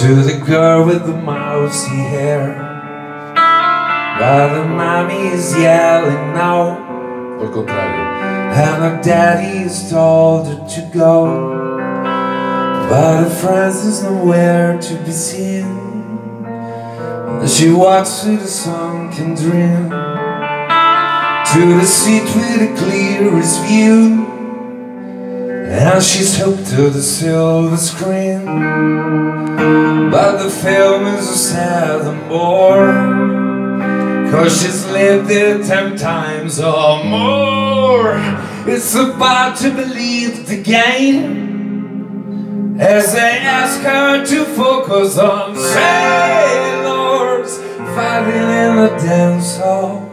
To the girl with the mousy hair. While the mommy is yelling no Al contrario. And her daddy daddy's told her to go. But her friends is nowhere to be seen. And she walks to the sunken dream. To the seat with the clearest view And she's hooked to the silver screen. But the film is a sad and more Cause she's lived it ten times or more. It's about to believe the game. As they ask her to focus on sailors Fighting in the dance hall.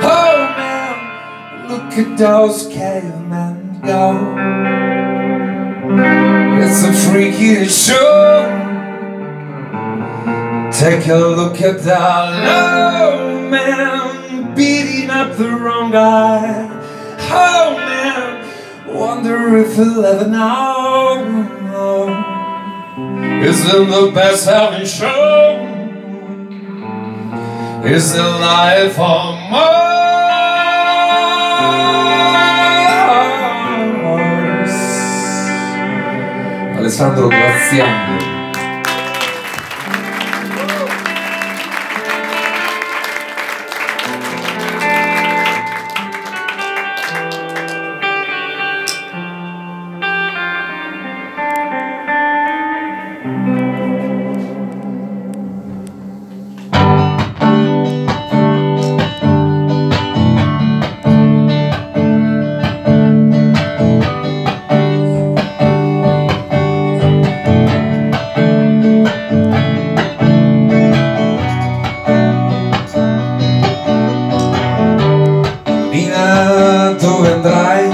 Oh man, look at those cavemen go It's a freaky show Take a look at that low man beating up the wrong guy. Oh man, wonder if he'll ever know. Isn't the best selling show? Is it life or Mars? Alessandro Graziani. Dove andrai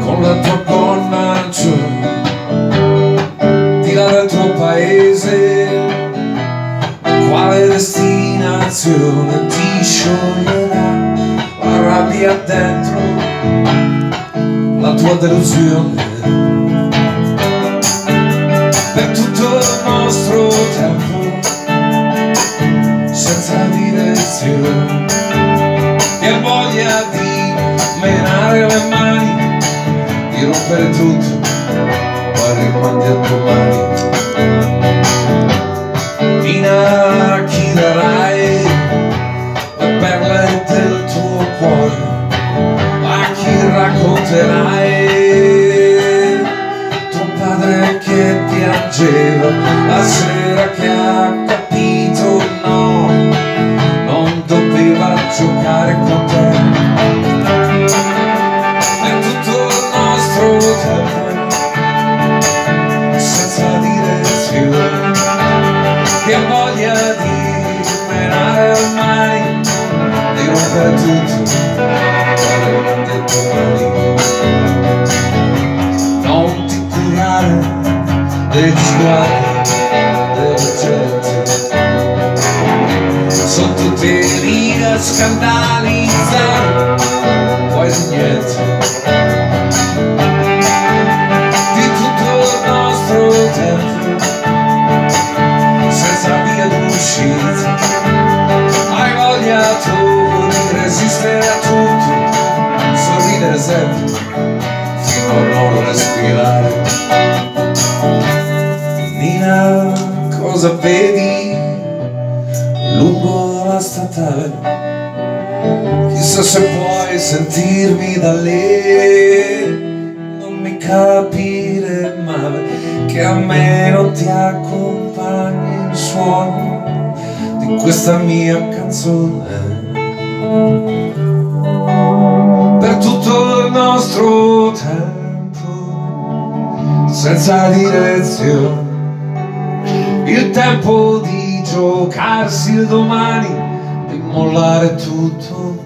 con la tua gonna giù? Di là dal tuo paese, quale destinazione ti scioglierà? La rabbia dentro, la tua delusione. Rompere tutto, poi rimandi a domani. Fino a chi darai le perle del tuo cuore, a chi racconterai tuo padre che piangeva la sera degli sguardi della gente sono tutte lì a scandalizzare poi niente. Di tutto il nostro tempo senza via d'uscita. Hai voglia tu di resistere a tutto sorridere sempre fino a non respirare cosa vedi? Lungo la statale Chissà se puoi sentirmi da lì. Non mi capire male Che a me non ti accompagni il suono Di questa mia canzone. Per tutto il nostro tempo Senza direzione tempo di giocarsi il domani, di mollare tutto.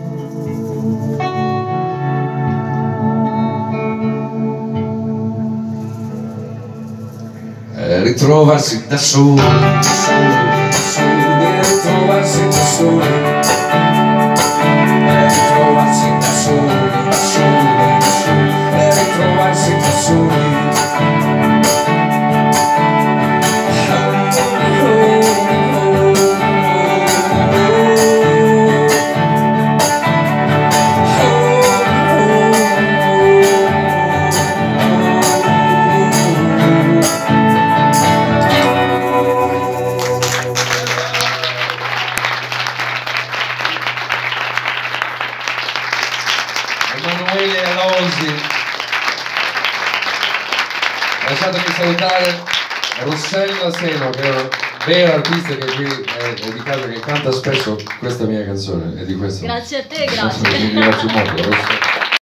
E ritrovarsi da soli, da soli, da soli, e ritrovarsi da soli. E ritrovarsi da soli, da soli, da soli, e ritrovarsi da soli. Salutare Rossella Seno, che è una vera artista che qui è, è di casa, che canta spesso questa mia canzone. E di questo Grazie a te, grazie. ringrazio molto.